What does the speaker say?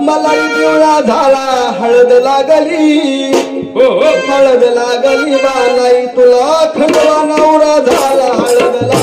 मलाई पिवळा झाला हळद लागली. हो, हो. हळद लागली मलाई तुला खंडवा नवरा झाला हळद